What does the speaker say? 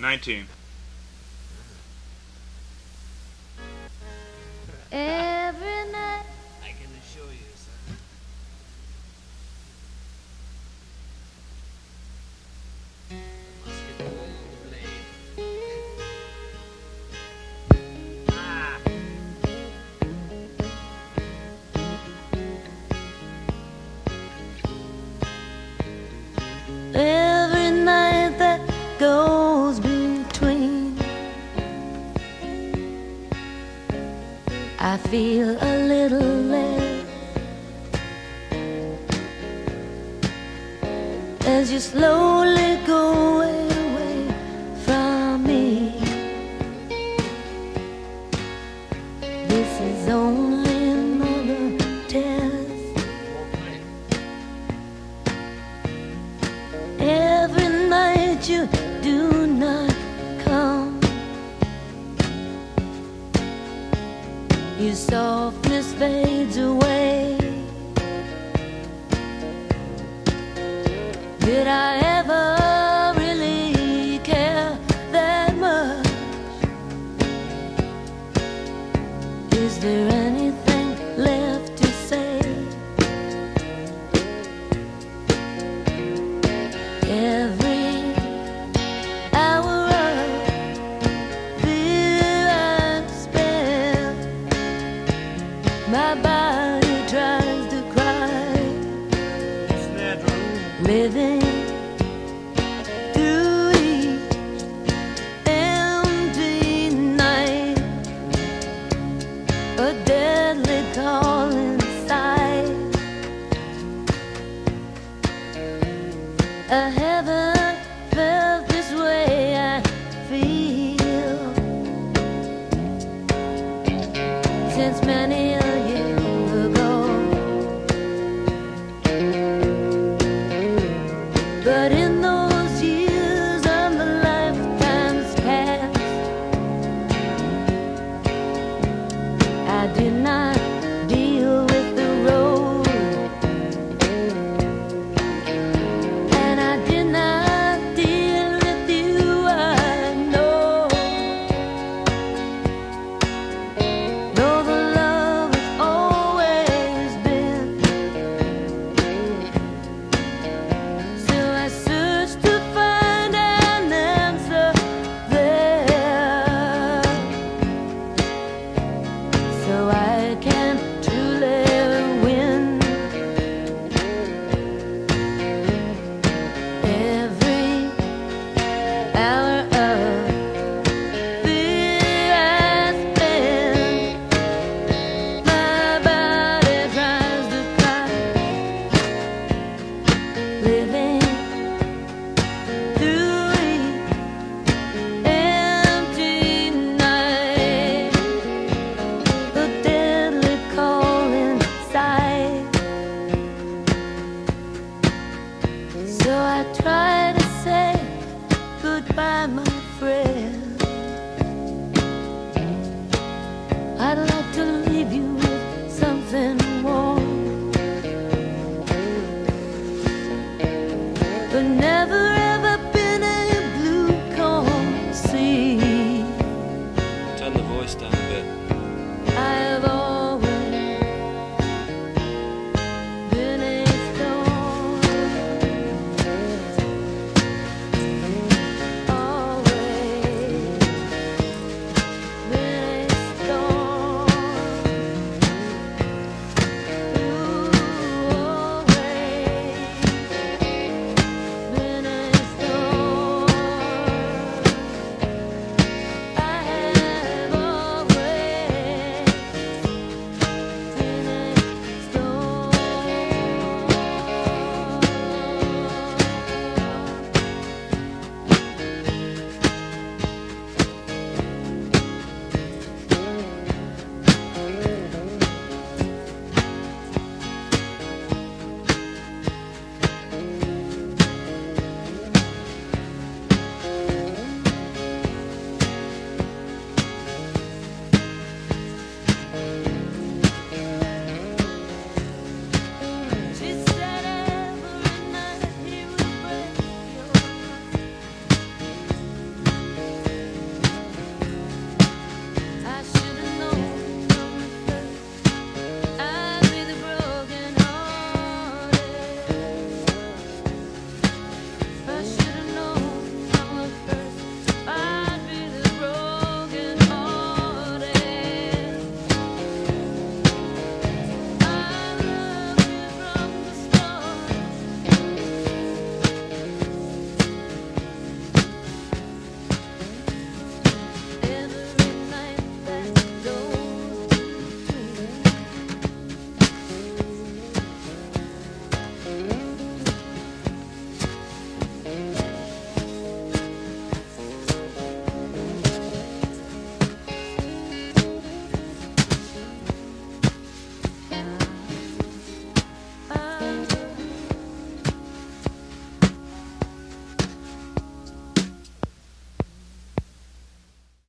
19. Eh, I feel a little less as you slowly go away from me. This is only another test. Every night you. your softness fades away. Did I ever really care that much? Is there anything? I haven't felt this way I feel since many a year. so I can down a bit.